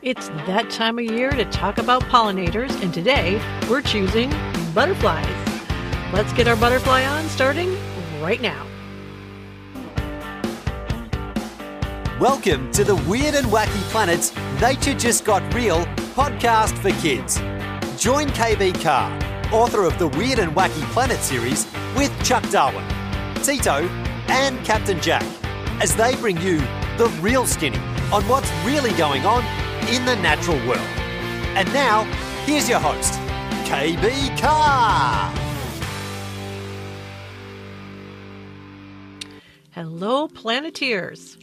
It's that time of year to talk about pollinators, and today we're choosing butterflies. Let's get our butterfly on starting right now. Welcome to the Weird and Wacky Planets Nature Just Got Real podcast for kids. Join KB Carr, author of the Weird and Wacky Planet series, with Chuck Darwin, Tito, and Captain Jack as they bring you the real skinny on what's really going on in the natural world. And now, here's your host, KB Carr. Hello, Planeteers.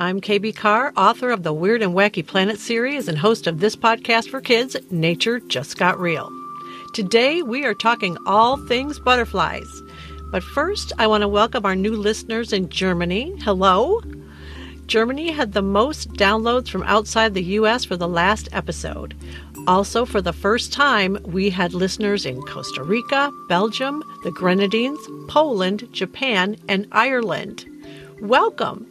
I'm KB Carr, author of the Weird and Wacky Planet series and host of this podcast for kids, Nature Just Got Real. Today, we are talking all things butterflies. But first, I want to welcome our new listeners in Germany. Hello. Germany had the most downloads from outside the US for the last episode. Also, for the first time, we had listeners in Costa Rica, Belgium, the Grenadines, Poland, Japan, and Ireland. Welcome!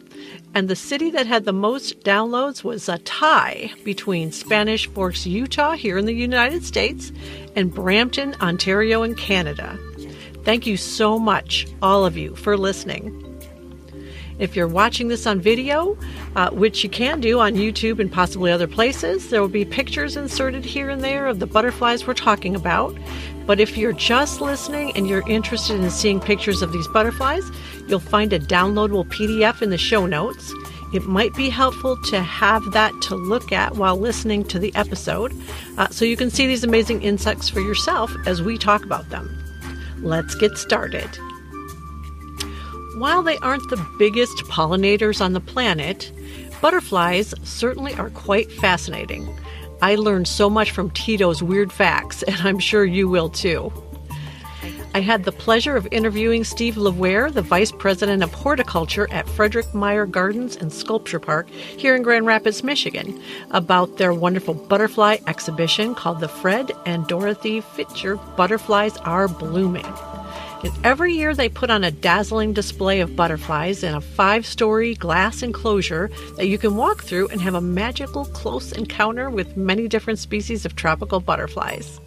And the city that had the most downloads was a tie between Spanish Forks, Utah, here in the United States, and Brampton, Ontario, in Canada. Thank you so much, all of you, for listening. If you're watching this on video, uh, which you can do on YouTube and possibly other places, there will be pictures inserted here and there of the butterflies we're talking about. But if you're just listening and you're interested in seeing pictures of these butterflies, you'll find a downloadable PDF in the show notes. It might be helpful to have that to look at while listening to the episode uh, so you can see these amazing insects for yourself as we talk about them. Let's get started. While they aren't the biggest pollinators on the planet, butterflies certainly are quite fascinating. I learned so much from Tito's weird facts, and I'm sure you will too. I had the pleasure of interviewing Steve LaWarre, the Vice President of Horticulture at Frederik Meijer Gardens and Sculpture Park here in Grand Rapids, Michigan, about their wonderful butterfly exhibition called the Fred and Dorothy Fichter Butterflies Are Blooming. Every year they put on a dazzling display of butterflies in a five story glass enclosure that you can walk through and have a magical close encounter with many different species of tropical butterflies.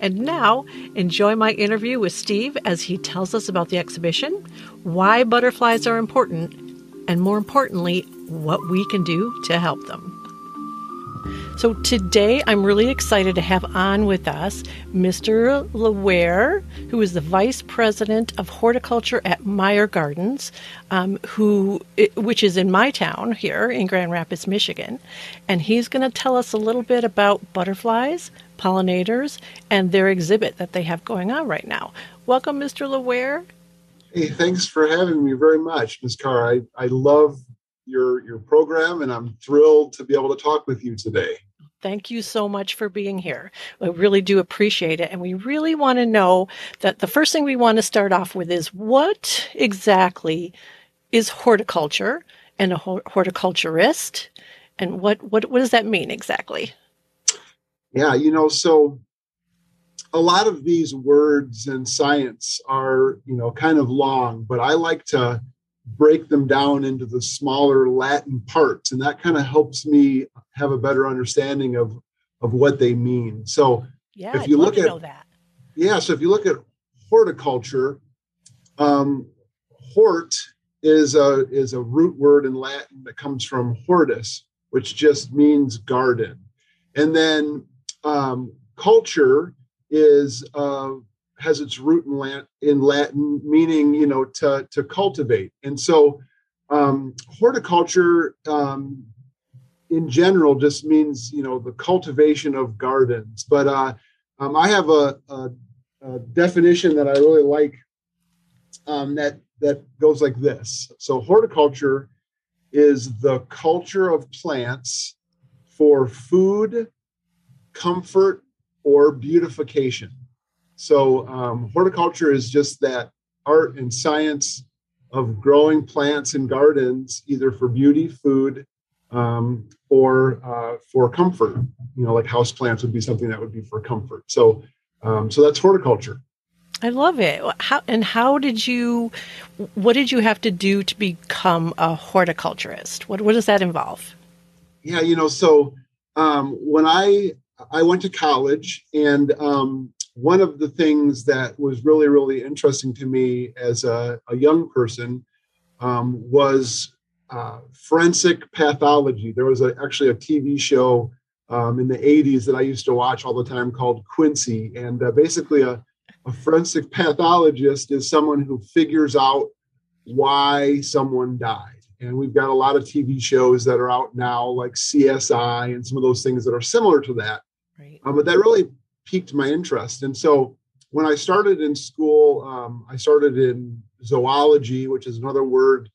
And now, enjoy my interview with Steve as he tells us about the exhibition, why butterflies are important, and more importantly, what we can do to help them. So today I'm really excited to have on with us Mr. LaWarre, who is the Vice President of Horticulture at Meijer Gardens, um, who which is in my town here in Grand Rapids, Michigan, and he's going to tell us a little bit about butterflies, pollinators, and their exhibit that they have going on right now. Welcome, Mr. LaWarre. Hey, thanks for having me very much, Ms. Carr. I, I love your your program and I'm thrilled to be able to talk with you today. Thank you so much for being here. We really do appreciate it. And we really want to know that the first thing we want to start off with is what exactly is horticulture and a horticulturist? And what, what, what does that mean exactly? Yeah, you know, so a lot of these words and science are, you know, kind of long, but I like to break them down into the smaller Latin parts, and that kind of helps me have a better understanding of of what they mean. So yeah, if you look at that. yeah, so if you look at horticulture, um, hort is a is a root word in Latin that comes from hortus, which just means garden, and then um, culture is uh, has its root in Latin, in Latin meaning you know to to cultivate, and so um, horticulture um, in general just means you know the cultivation of gardens. But uh, um, I have a, a, a, definition that I really like um, that that goes like this. So horticulture is the culture of plants for food, comfort, or beautification. So um, horticulture is just that art and science of growing plants and gardens, either for beauty, food, um, or uh, for comfort. You know, like house plants would be something that would be for comfort. So, um, so that's horticulture. I love it. How and how did you? What did you have to do to become a horticulturist? What what does that involve? Yeah, you know, so um, when I I went to college, and um, one of the things that was really really interesting to me as a, a young person um, was uh, forensic pathology. There was a, actually a TV show um, in the 80s that I used to watch all the time called Quincy. And uh, basically, a, a, forensic pathologist is someone who figures out why someone died. And we've got a lot of TV shows that are out now, like CSI and some of those things that are similar to that. Right. Uh, but that really piqued my interest. And so when I started in school, um, I started in zoology, which is another word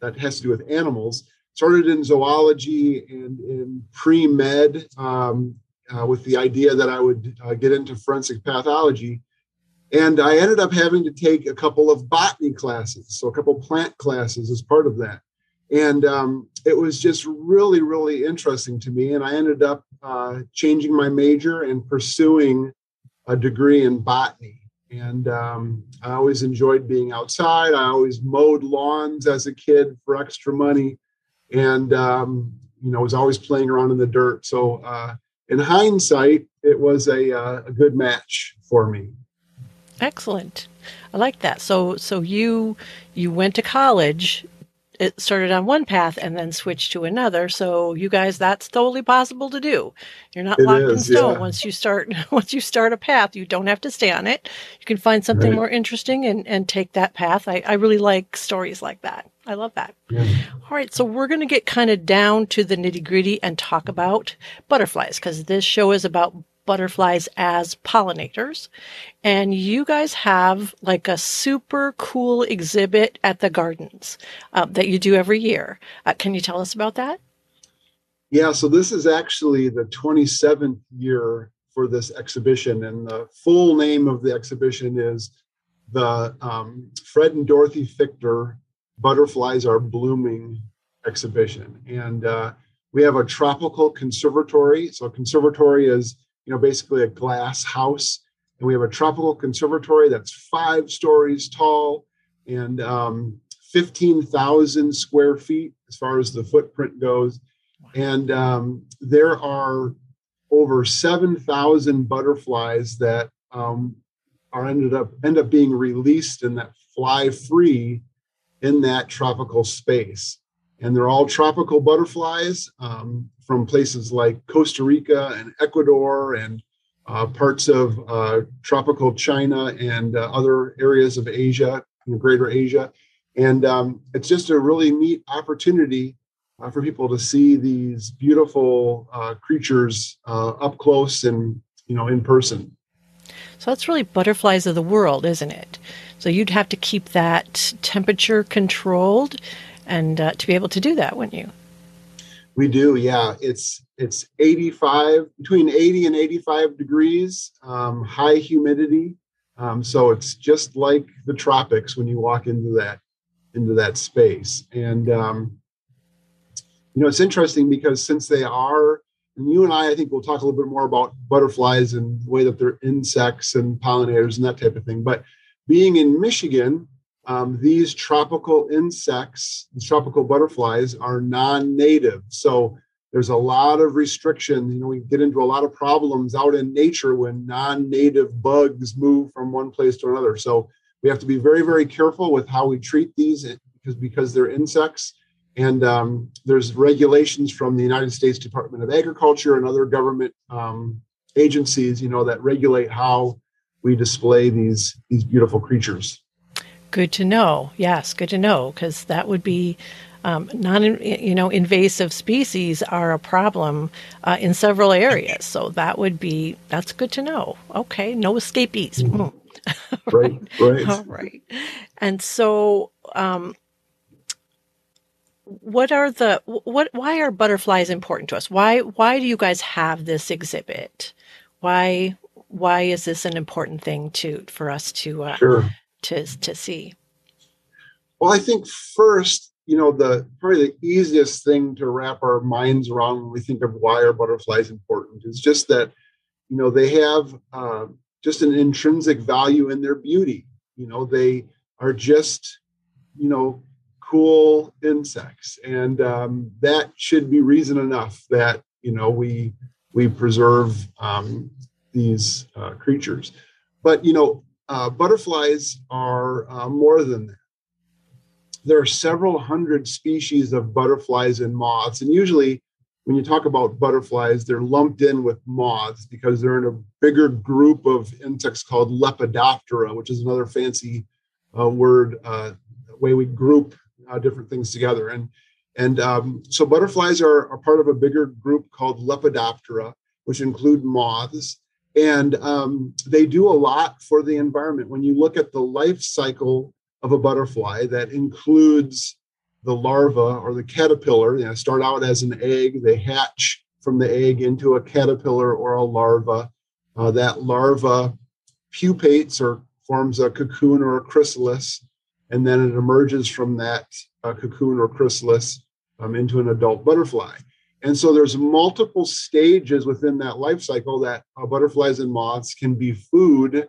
that has to do with animals started in zoology and in pre med um, uh, with the idea that I would uh, get into forensic pathology. And I ended up having to take a couple of botany classes, so a couple plant classes as part of that. And um, it was just really, really interesting to me. And I ended up uh, changing my major and pursuing a degree in botany. And um, I always enjoyed being outside. I always mowed lawns as a kid for extra money and um, you know was always playing around in the dirt. So uh, in hindsight, it was a, uh, a good match for me. Excellent. I like that. So so you you went to college it started on one path and then switched to another. So you guys, that's totally possible to do. You're not it locked is, in stone. Yeah. Once you start, once you start a path, you don't have to stay on it. You can find something right. more interesting and, and take that path. I, I really like stories like that. I love that. Yeah. All right. So we're going to get kind of down to the nitty gritty and talk about butterflies because this show is about butterflies as pollinators. And you guys have like a super cool exhibit at the gardens uh, that you do every year. Uh, can you tell us about that? Yeah, so this is actually the 27th year for this exhibition. And the full name of the exhibition is the um, Fred and Dorothy Fichter Butterflies Are Blooming exhibition. And uh, we have a tropical conservatory. So, a conservatory is you know, basically a glass house. And we have a tropical conservatory that's five stories tall and um, 15,000 square feet as far as the footprint goes. And um, there are over 7,000 butterflies that um, are ended up end up being released and that fly free in that tropical space. And they're all tropical butterflies. Um, from places like Costa Rica and Ecuador and uh, parts of uh, tropical China and uh, other areas of Asia, greater Asia. And um, it's just a really neat opportunity uh, for people to see these beautiful uh, creatures uh, up close and you know in person. So that's really butterflies of the world, isn't it? So you'd have to keep that temperature controlled, and to be able to do that, wouldn't you? We do, yeah. It's it's 85 between 80 and 85 degrees, um, high humidity. Um, so it's just like the tropics when you walk into that into that space. And um, you know, it's interesting because since they are, and you and I, I think we'll talk a little bit more about butterflies and the way that they're insects and pollinators and that type of thing. But being in Michigan, um, these tropical insects, these tropical butterflies, are non-native. So there's a lot of restrictions. You know, we get into a lot of problems out in nature when non-native bugs move from one place to another. So we have to be very, very careful with how we treat these because because they're insects. And um, there's regulations from the United States Department of Agriculture and other government um, agencies, you know, that regulate how we display these these beautiful creatures. Good to know. Yes, good to know because that would be um, non you know invasive species are a problem uh, in several areas. So that would be that's good to know. Okay, no escapees. Mm. right, right, All right. And so, um, what are the what? Why are butterflies important to us? Why why do you guys have this exhibit? Why why is this an important thing to for us to uh, sure to to see? Well, I think first, you know, the probably the easiest thing to wrap our minds around when we think of why are butterflies important is just that, you know, they have uh, just an intrinsic value in their beauty. You know, they are just, you know, cool insects, and um, that should be reason enough that you know we we preserve um, these uh, creatures. But you know, uh, butterflies are uh, more than that. There are several hundred species of butterflies and moths, and usually when you talk about butterflies, they're lumped in with moths because they're in a bigger group of insects called Lepidoptera, which is another fancy uh, word uh, way we group uh, different things together. And and um, so butterflies are, are part of a bigger group called Lepidoptera, which include moths. And um, they do a lot for the environment. When you look at the life cycle of a butterfly, that includes the larva or the caterpillar. You know, start out as an egg, they hatch from the egg into a caterpillar or a larva. Uh, that larva pupates or forms a cocoon or a chrysalis, and then it emerges from that uh, cocoon or chrysalis um, into an adult butterfly. And so there's multiple stages within that life cycle that uh, butterflies and moths can be food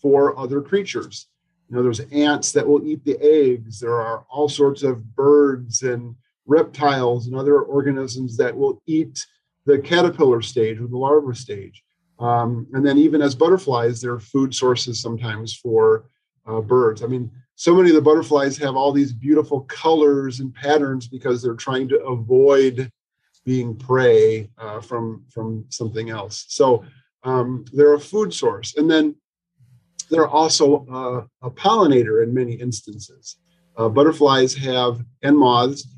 for other creatures. You know, there's ants that will eat the eggs. There are all sorts of birds and reptiles and other organisms that will eat the caterpillar stage or the larva stage. Um, and then even as butterflies, they're food sources sometimes for uh, birds. I mean, so many of the butterflies have all these beautiful colors and patterns because they're trying to avoid being prey uh, from from something else. So um, they're a food source. And then they're also uh, a pollinator in many instances. Uh, butterflies have, and moths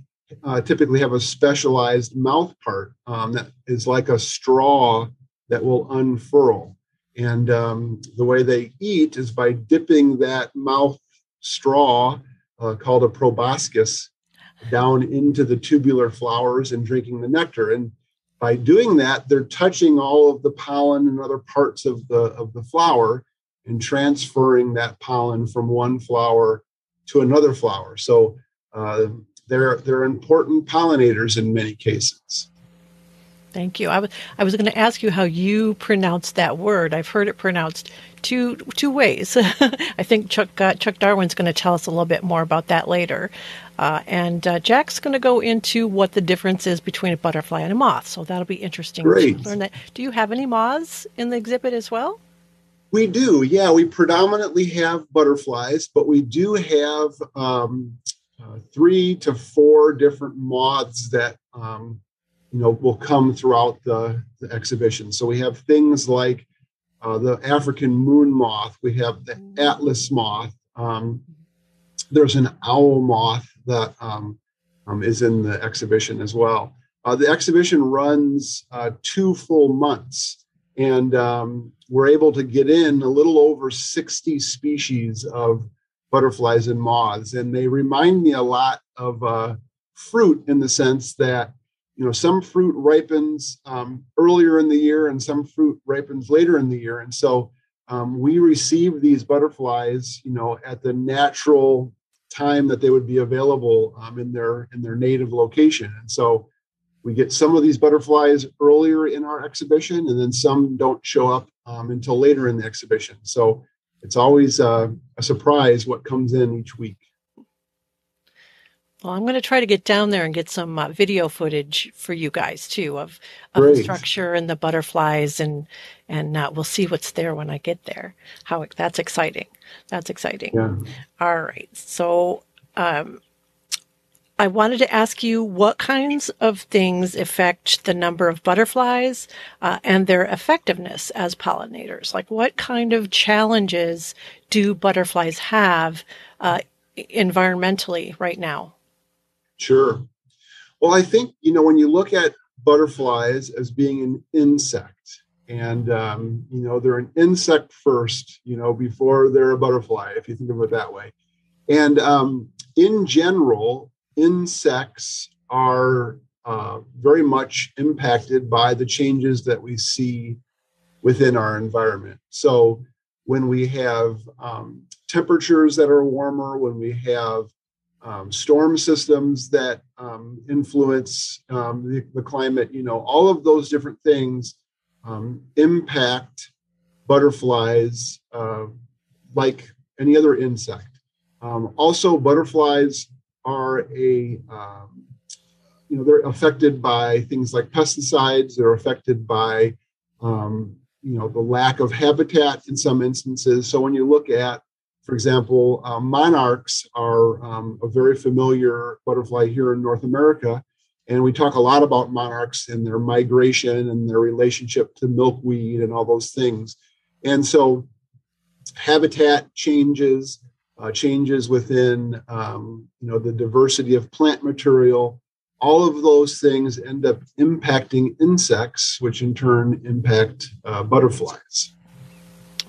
uh, typically have a specialized mouth part um, that is like a straw that will unfurl. And um, the way they eat is by dipping that mouth straw, uh, called a proboscis, down into the tubular flowers and drinking the nectar. And by doing that, they're touching all of the pollen and other parts of the of the flower and transferring that pollen from one flower to another flower. So uh, they're they're important pollinators in many cases. Thank you. I was I was going to ask you how you pronounce that word. I've heard it pronounced two two ways. I think Chuck uh, Chuck Darwin's going to tell us a little bit more about that later, uh, and uh, Jack's going to go into what the difference is between a butterfly and a moth. So that'll be interesting Great. to learn that. Do you have any moths in the exhibit as well? We do, yeah. We predominantly have butterflies, but we do have um, uh, three to four different moths that um, you know will come throughout the, the, exhibition. So we have things like uh, the African moon moth. We have the Atlas moth. Um, there's an owl moth that um, um, is in the exhibition as well. Uh, the exhibition runs uh, two full months and um, we're able to get in a little over 60 species of butterflies and moths and they remind me a lot of uh, fruit in the sense that you know some fruit ripens um, earlier in the year and some fruit ripens later in the year. And so um, we receive these butterflies you know at the natural time that they would be available um, in their in their native location. And so we get some of these butterflies earlier in our exhibition and then some don't show up um, until later in the exhibition. So it's always uh, a surprise what comes in each week well, I'm going to try to get down there and get some uh, video footage for you guys too of, of the structure and the butterflies, and and uh, we'll see what's there when I get there. How that's exciting! That's exciting. Yeah. All right, so um, I wanted to ask you what kinds of things affect the number of butterflies uh, and their effectiveness as pollinators. Like, what kind of challenges do butterflies have uh, environmentally right now? Sure. Well, I think, you know, when you look at butterflies as being an insect, and, um, you know, they're an insect first, you know, before they're a butterfly, if you think of it that way. And um, in general, insects are uh, very much impacted by the changes that we see within our environment. So when we have um, temperatures that are warmer, when we have um, storm systems that um, influence um, the, the, climate, you know, all of those different things um, impact butterflies uh, like any other insect. Um, also, butterflies are a, um, you know they're affected by things like pesticides. They're affected by you know the lack of habitat in some instances. So when you look at, for example, uh, monarchs are um, a very familiar butterfly here in North America, and we talk a lot about monarchs and their migration and their relationship to milkweed and all those things. And so habitat changes, uh, changes within um, you know the diversity of plant material all of those things end up impacting insects which in turn impact uh, butterflies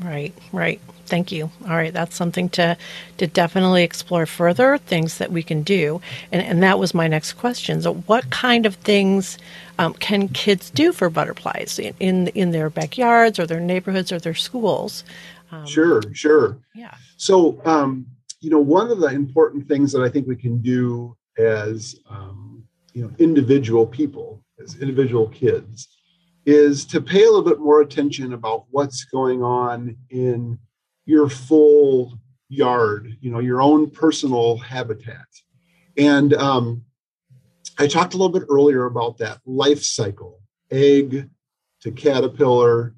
right right. Thank you. All right that's something to to definitely explore further things that we can do. And and that was my next question. So what kind of things um, can kids do for butterflies in, in in their backyards or their neighborhoods or their schools? Um, sure sure. Yeah. So um, you know one of the important things that i think we can do as um, you know individual people as individual kids is to pay a little bit more attention about what's going on in your full yard you know your own personal habitat. And um, i talked a little bit earlier about that life cycle egg to caterpillar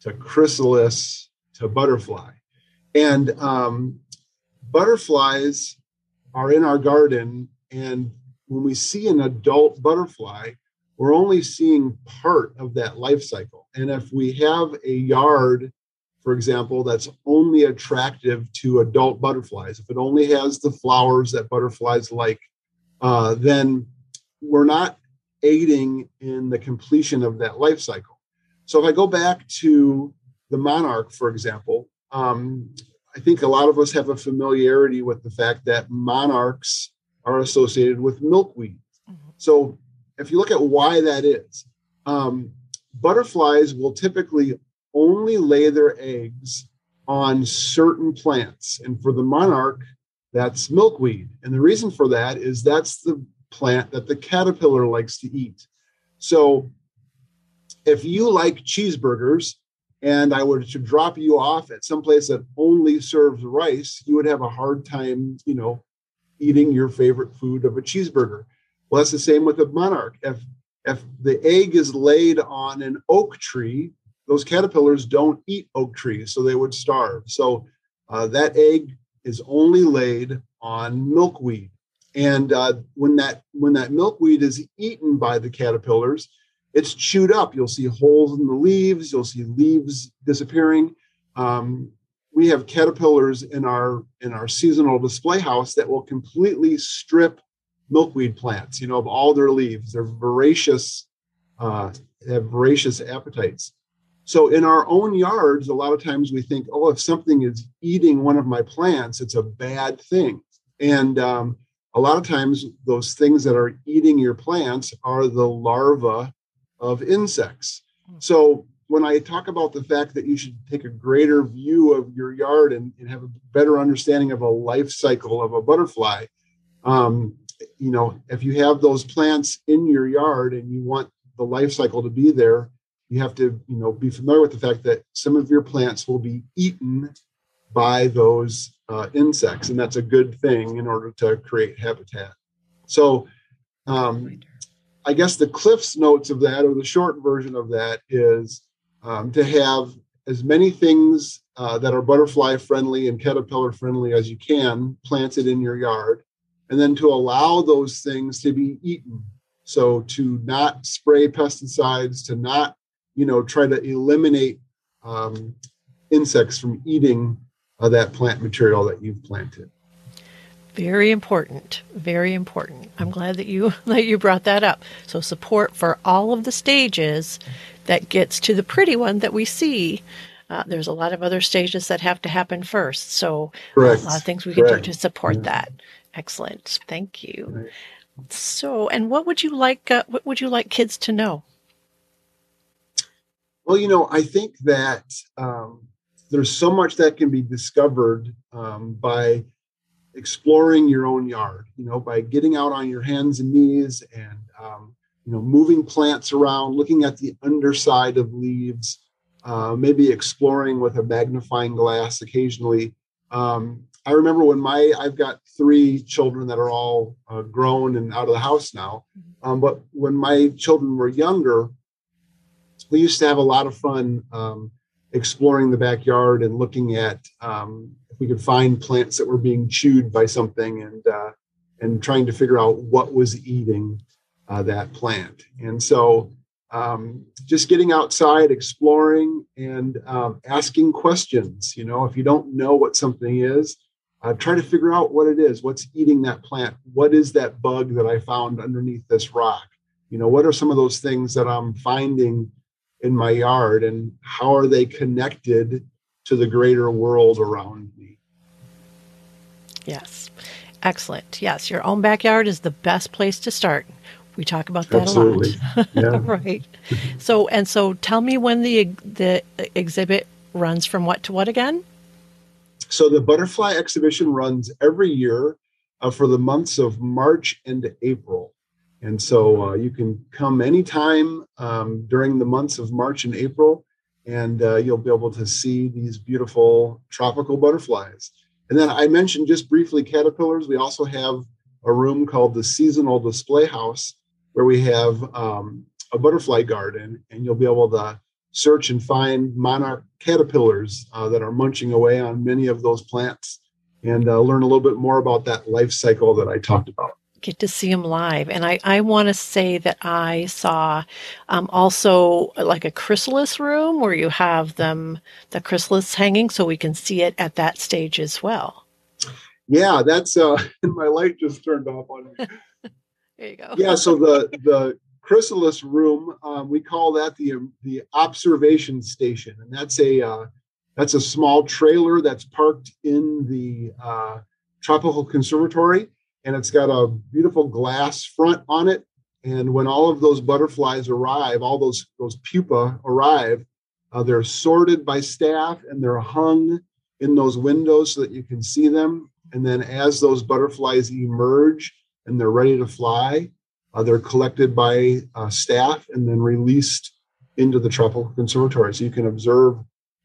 to chrysalis to butterfly. And um, butterflies are in our garden and when we see an adult butterfly, we're only seeing part of that life cycle. And if we have a yard, for example, that's only attractive to adult butterflies, if it only has the flowers that butterflies like, uh, then we're not aiding in the completion of that life cycle. So if I go back to the monarch, for example, um, I think a lot of us have a familiarity with the fact that monarchs are associated with milkweed. Mm-hmm. So if you look at why that is, um, butterflies will typically only lay their eggs on certain plants. And for the monarch, that's milkweed. And the reason for that is that's the plant that the caterpillar likes to eat. So if you like cheeseburgers and I were to drop you off at some place that only serves rice, you would have a hard time, you know, eating your favorite food of a cheeseburger. Well, that's the same with a monarch. If if the egg is laid on an oak tree, those caterpillars don't eat oak trees, so they would starve. So uh, that egg is only laid on milkweed, and uh, when that when that milkweed is eaten by the caterpillars, it's chewed up. You'll see holes in the leaves. You'll see leaves disappearing. Um, we have caterpillars in our in our seasonal display house that will completely strip milkweed plants, you know, of all their leaves. They're voracious, uh, have voracious appetites. So in our own yards, a lot of times we think, oh, if something is eating one of my plants, it's a bad thing. And um, a lot of times, those things that are eating your plants are the larvae of insects. Hmm. So when I talk about the fact that you should take a greater view of your yard and, and have a better understanding of a life cycle of a butterfly, um, you know, if you have those plants in your yard and you want the life cycle to be there, you have to, you know, be familiar with the fact that some of your plants will be eaten by those uh, insects, and that's a good thing in order to create habitat. So, um, I guess the Cliff's notes of that, or the short version of that, is um, to have as many things uh, that are butterfly friendly and caterpillar friendly as you can planted in your yard, and then to allow those things to be eaten. So to not spray pesticides, to not, you know, try to eliminate um, insects from eating uh, that plant material that you've planted. Very important. Very important. I'm glad that you that you brought that up. So support for all of the stages that gets to the pretty one that we see. Uh, there's a lot of other stages that have to happen first. So Correct. a lot of things we Correct. can do to support yeah. that. Excellent. Thank you. Right. So, and what would you like? Uh, what would you like kids to know? Well, you know, I think that um, there's so much that can be discovered um, by exploring your own yard. You know, by getting out on your hands and knees and um, you know, moving plants around, looking at the underside of leaves, uh, maybe exploring with a magnifying glass occasionally. Um, I remember when my I've got three children that are all uh, grown and out of the house now. Um, but when my children were younger, we used to have a lot of fun um, exploring the backyard and looking at um, if we could find plants that were being chewed by something and uh, and trying to figure out what was eating uh, that plant. And so um, just getting outside, exploring, and um, asking questions. You know, if you don't know what something is, uh, try to figure out what it is. What's eating that plant? What is that bug that I found underneath this rock? You know, what are some of those things that I'm finding in my yard, and how are they connected to the greater world around me? Yes. Excellent. Yes, your own backyard is the best place to start. We talk about that Absolutely. a lot. Yeah. right. So and so tell me when the the exhibit runs from what to what again? So the butterfly exhibition runs every year uh, for the months of March and April. And so uh, you can come anytime um, during the months of March and April, and uh, you'll be able to see these beautiful tropical butterflies. And then I mentioned just briefly caterpillars. We also have a room called the Seasonal Display House, where we have um, a butterfly garden, and you'll be able to search and find monarch caterpillars uh, that are munching away on many of those plants and uh, learn a little bit more about that life cycle that I talked about. Get to see them live. And I, I want to say that I saw um, also like a chrysalis room where you have them, the chrysalis hanging so we can see it at that stage as well. Yeah, that's uh, my light just turned off on me. There you go. yeah, so the the chrysalis room, um, we call that the the observation station, and that's a uh, that's a small trailer that's parked in the uh, tropical conservatory, and it's got a beautiful glass front on it. And when all of those butterflies arrive, all those those pupa arrive, uh, they're sorted by staff and they're hung in those windows so that you can see them. And then as those butterflies emerge and they're ready to fly, uh, they're collected by uh, staff and then released into the tropical conservatory. So you can observe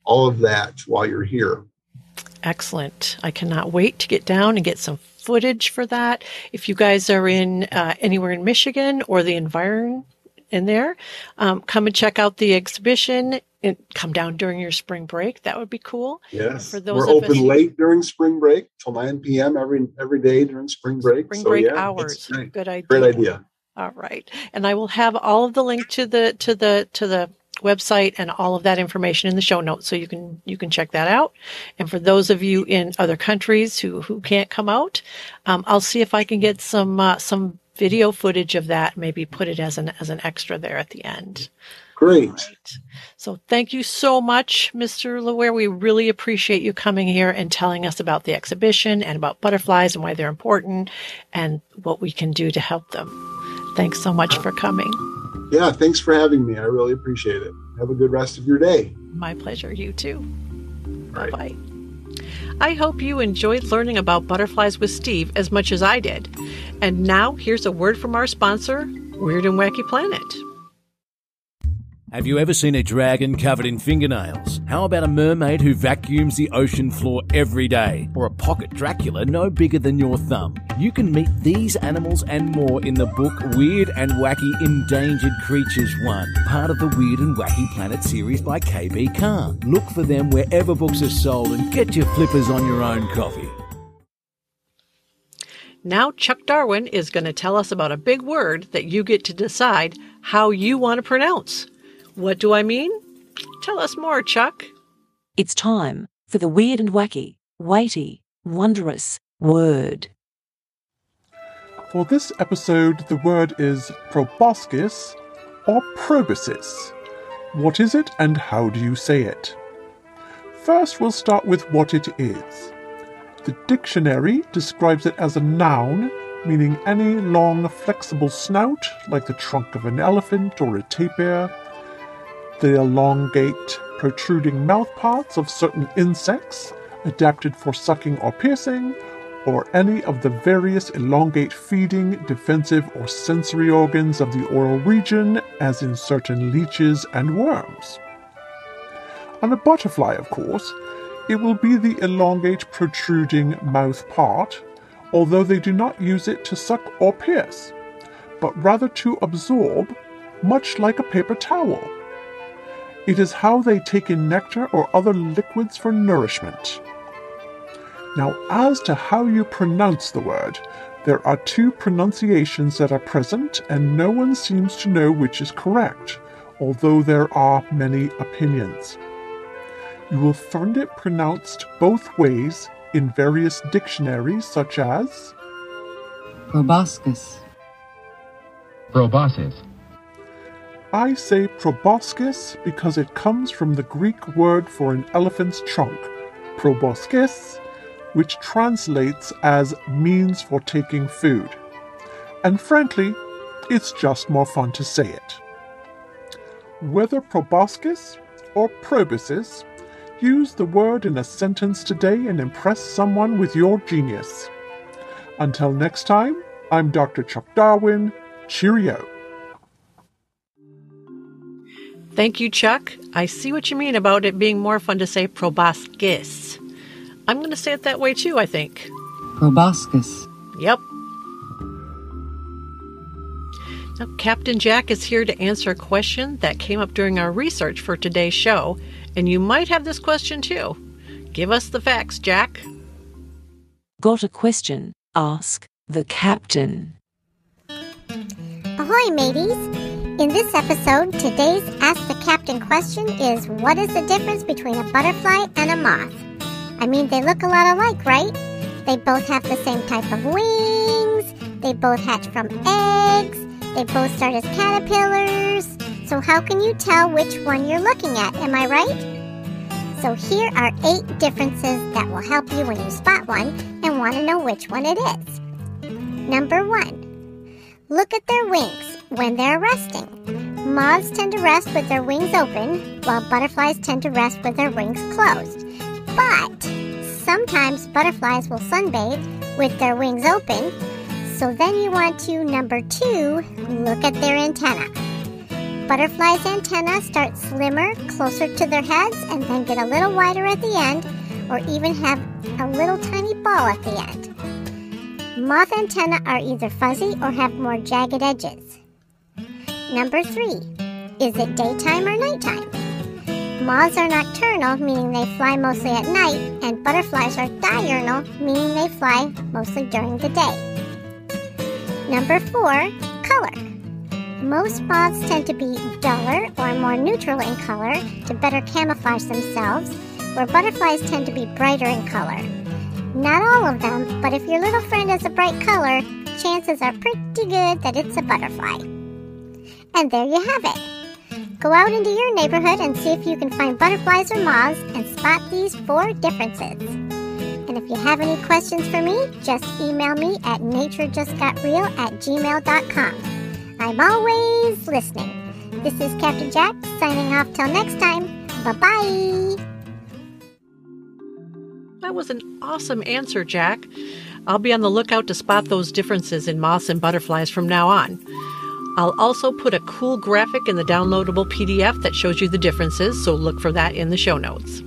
all of that while you're here. Excellent. I cannot wait to get down and get some footage for that. If you guys are in uh, anywhere in Michigan or the environment in there, um, come and check out the exhibition come down during your spring break. That would be cool. Yes, For those we're of us- open late during spring break till 9 p.m. every every day during spring break. Spring So, break yeah, hours. Great. Good idea. great idea. All right. And I will have all of the link to the to the to the website and all of that information in the show notes so you can you can check that out. And for those of you in other countries who who can't come out, um, I'll see if I can get some uh, some video footage of that. Maybe put it as an as an extra there at the end. Great. Right. So thank you so much, Mr. LaWarre. We really appreciate you coming here and telling us about the exhibition and about butterflies and why they're important and what we can do to help them. Thanks so much for coming. Yeah, thanks for having me. I really appreciate it. Have a good rest of your day. My pleasure. You too. Bye bye. I hope you enjoyed learning about butterflies with Steve as much as I did. And now here's a word from our sponsor, Weird and Wacky Planet. Have you ever seen a dragon covered in fingernails? How about a mermaid who vacuums the ocean floor every day? Or a pocket Dracula no bigger than your thumb? You can meet these animals and more in the book Weird and Wacky Endangered Creatures 1, part of the Weird and Wacky Planet series by KB Carr. Look for them wherever books are sold and get your flippers on your own coffee. Now, Chuck Darwin is going to tell us about a big word that you get to decide how you want to pronounce. What do I mean? Tell us more, Chuck. It's time for the weird and wacky, weighty, wondrous word. For this episode, the word is proboscis or proboscis. What is it and how do you say it? First, we'll start with what it is. The dictionary describes it as a noun, meaning any long, flexible snout, like the trunk of an elephant or a tapir, the elongate, protruding mouthparts of certain insects, adapted for sucking or piercing, or any of the various elongate feeding, defensive, or sensory organs of the oral region, as in certain leeches and worms. On a butterfly, of course, it will be the elongate protruding mouth part, although they do not use it to suck or pierce, but rather to absorb, much like a paper towel. It is how they take in nectar or other liquids for nourishment. Now, as to how you pronounce the word, there are two pronunciations that are present, and no one seems to know which is correct, although there are many opinions. You will find it pronounced both ways in various dictionaries, such as Proboscis. Proboscis. I say proboscis because it comes from the Greek word for an elephant's trunk, proboscis, which translates as means for taking food. And frankly, it's just more fun to say it. Whether proboscis or proboscis, use the word in a sentence today and impress someone with your genius. Until next time, I'm Dr. Chuck Darwin. Cheerio. Thank you, Chuck. I see what you mean about it being more fun to say proboscis. I'm going to say it that way too, I think. Proboscis. Yep. Now, Captain Jack is here to answer a question that came up during our research for today's show, and you might have this question too. Give us the facts, Jack. Got a question? Ask the captain. Ahoy, mateys! In this episode, today's Ask the Captain question is What is the difference between a butterfly and a moth? I mean, they look a lot alike, right? They both have the same type of wings, they both hatch from eggs, they both start as caterpillars. So, how can you tell which one you're looking at? Am I right? So, here are eight differences that will help you when you spot one and want to know which one it is. Number one, look at their wings when they're resting. Moths tend to rest with their wings open, while butterflies tend to rest with their wings closed. But sometimes butterflies will sunbathe with their wings open, so then you want to, number two, look at their antenna. Butterflies' antennae start slimmer, closer to their heads, and then get a little wider at the end, or even have a little tiny ball at the end. Moth antennae are either fuzzy or have more jagged edges. Number three, is it daytime or nighttime? Moths are nocturnal, meaning they fly mostly at night, and butterflies are diurnal, meaning they fly mostly during the day. Number four, color. Most moths tend to be duller or more neutral in color to better camouflage themselves, where butterflies tend to be brighter in color. Not all of them, but if your little friend has a bright color, chances are pretty good that it's a butterfly. And there you have it. Go out into your neighborhood and see if you can find butterflies or moths and spot these four differences. And if you have any questions for me, just email me at naturejustgotreal at gmail.com. I'm always listening. This is Captain Jack signing off till next time. Bye bye. That was an awesome answer, Jack. I'll be on the lookout to spot those differences in moths and butterflies from now on. I'll also put a cool graphic in the downloadable PDF that shows you the differences, so look for that in the show notes.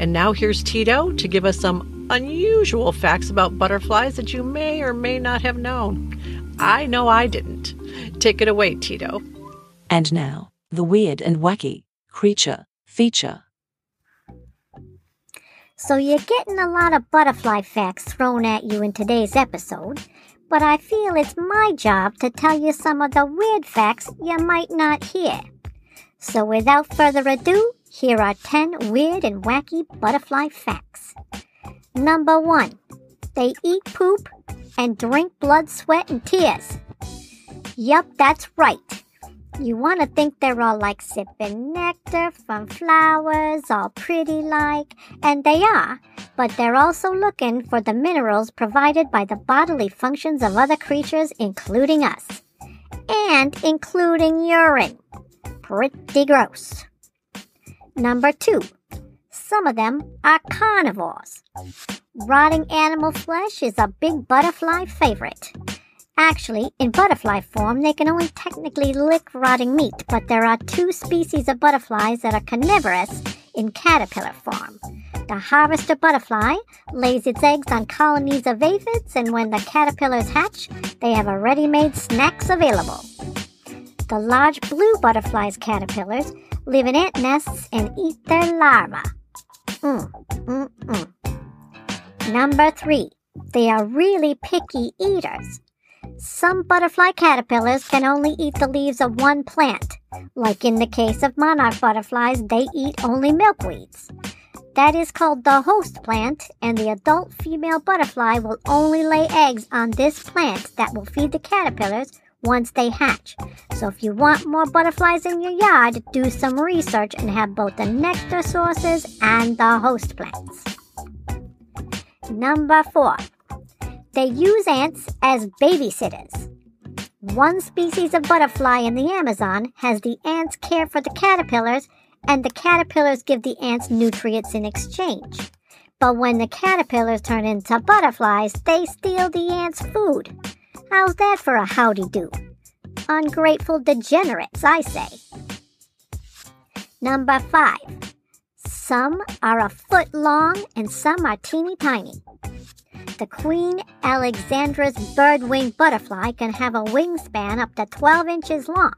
And now here's Tito to give us some unusual facts about butterflies that you may or may not have known. I know I didn't. Take it away, Tito. And now, the weird and wacky creature feature. So you're getting a lot of butterfly facts thrown at you in today's episode, but I feel it's my job to tell you some of the weird facts you might not hear. So without further ado, here are 10 weird and wacky butterfly facts. Number 1. They eat poop and drink blood, sweat, and tears. Yup, that's right. You want to think they're all like sipping nectar from flowers, all pretty like, and they are, but they're also looking for the minerals provided by the bodily functions of other creatures, including us, and including urine. Pretty gross. Number two, some of them are carnivores. Rotting animal flesh is a big butterfly favorite. Actually, in butterfly form, they can only technically lick rotting meat, but there are two species of butterflies that are carnivorous in caterpillar form. The harvester butterfly lays its eggs on colonies of aphids, and when the caterpillars hatch, they have a ready made snacks available. The large blue butterfly's caterpillars live in ant nests and eat their larvae. Mm, mm, mm. Number three, they are really picky eaters. Some butterfly caterpillars can only eat the leaves of one plant. Like in the case of monarch butterflies, they eat only milkweeds. That is called the host plant, and the adult female butterfly will only lay eggs on this plant that will feed the caterpillars once they hatch. So if you want more butterflies in your yard, do some research and have both the nectar sources and the host plants. Number four, they use ants as babysitters. One species of butterfly in the Amazon has the ants care for the caterpillars, and the caterpillars give the ants nutrients in exchange. But when the caterpillars turn into butterflies, they steal the ants' food. How's that for a howdy do? Ungrateful degenerates, I say. Number five. Some are a foot long and some are teeny tiny. The Queen Alexandra's bird-winged butterfly can have a wingspan up to 12 inches long.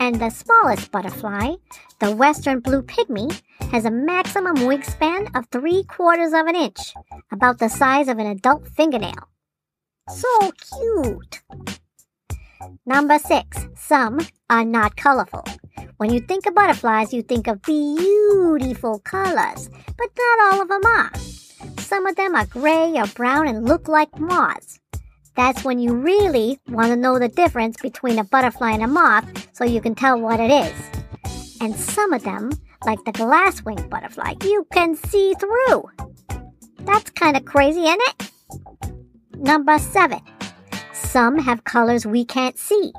And the smallest butterfly, the western blue pygmy, has a maximum wingspan of 3 quarters of an inch, about the size of an adult fingernail. So cute! Number 6. Some are not colorful. When you think of butterflies, you think of beautiful colors, but not all of them are. Some of them are gray or brown and look like moths. That's when you really want to know the difference between a butterfly and a moth so you can tell what it is. And some of them, like the glass-winged butterfly, you can see through. That's kind of crazy, isn't it? Number 7. Some have colors we can't see.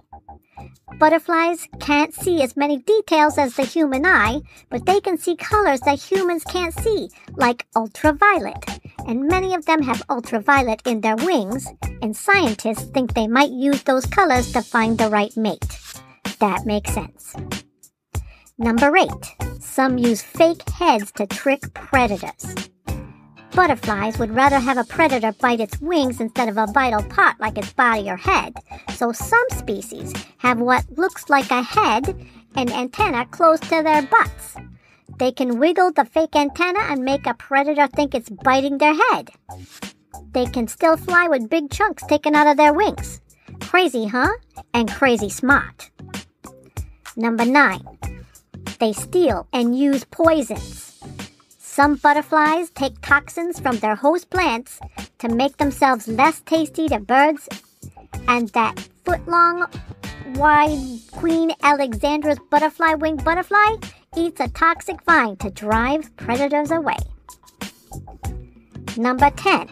Butterflies can't see as many details as the human eye, but they can see colors that humans can't see, like ultraviolet. And many of them have ultraviolet in their wings, and scientists think they might use those colors to find the right mate. That makes sense. Number 8. Some use fake heads to trick predators. Butterflies would rather have a predator bite its wings instead of a vital part like its body or head, so some species have what looks like a head and antenna close to their butts. They can wiggle the fake antenna and make a predator think it's biting their head. They can still fly with big chunks taken out of their wings. Crazy, huh? And crazy smart. Number 9. They steal and use poisons. Some butterflies take toxins from their host plants to make themselves less tasty to birds, and that foot long, wide Queen Alexandra's butterfly winged butterfly eats a toxic vine to drive predators away. Number 10.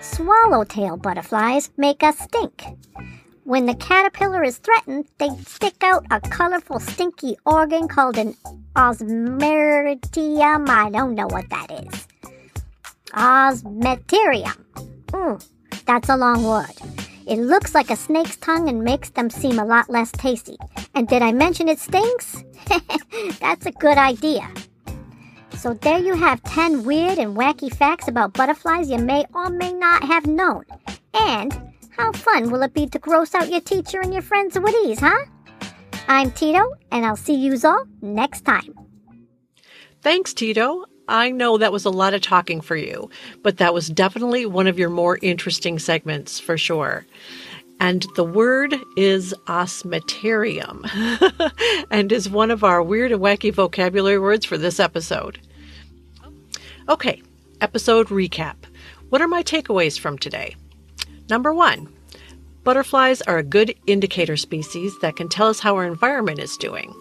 Swallowtail butterflies make a stink. When the caterpillar is threatened, they stick out a colorful, stinky organ called an osmeritium. I don't know what that is. Osmeterium. Mm, that's a long word. It looks like a snake's tongue and makes them seem a lot less tasty. And did I mention it stinks? that's a good idea. So there you have 10 weird and wacky facts about butterflies you may or may not have known. And how fun will it be to gross out your teacher and your friends with ease, huh? I'm Tito, and I'll see yous all next time. Thanks, Tito. I know that was a lot of talking for you, but that was definitely one of your more interesting segments for sure. And the word is osmeterium and is one of our weird and wacky vocabulary words for this episode. Okay, episode recap. What are my takeaways from today? Number one, butterflies are a good indicator species that can tell us how our environment is doing.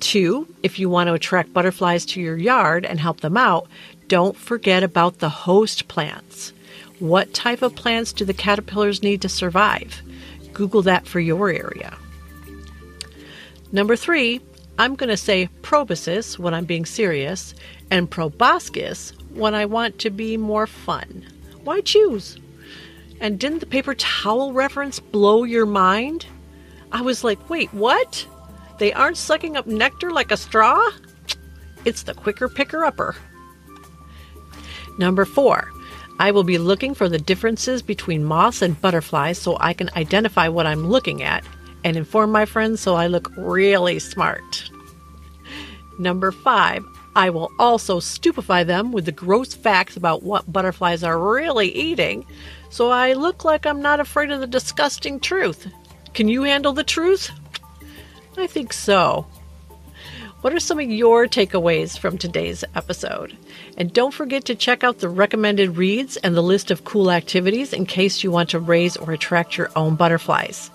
Two, if you want to attract butterflies to your yard and help them out, don't forget about the host plants. What type of plants do the caterpillars need to survive? Google that for your area. Number three, I'm going to say proboscis when I'm being serious and proboscis when I want to be more fun. Why choose? And didn't the paper towel reference blow your mind? I was like, wait, what? They aren't sucking up nectar like a straw? It's the quicker picker upper. Number four, I will be looking for the differences between moths and butterflies so I can identify what I'm looking at and inform my friends so I look really smart. Number five, I will also stupefy them with the gross facts about what butterflies are really eating so I look like I'm not afraid of the disgusting truth. Can you handle the truth? I think so. What are some of your takeaways from today's episode? And don't forget to check out the recommended reads and the list of cool activities in case you want to raise or attract your own butterflies.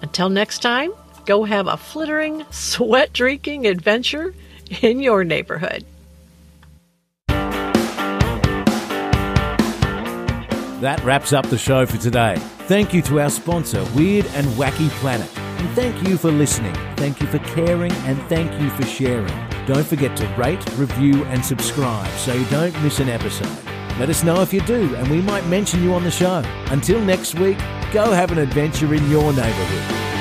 Until next time, go have a flittering, sweat drinking adventure in your neighborhood. That wraps up the show for today. Thank you to our sponsor, Weird and Wacky Planet. And thank you for listening. Thank you for caring and thank you for sharing. Don't forget to rate, review, and subscribe so you don't miss an episode. Let us know if you do, and we might mention you on the show. Until next week, go have an adventure in your neighborhood.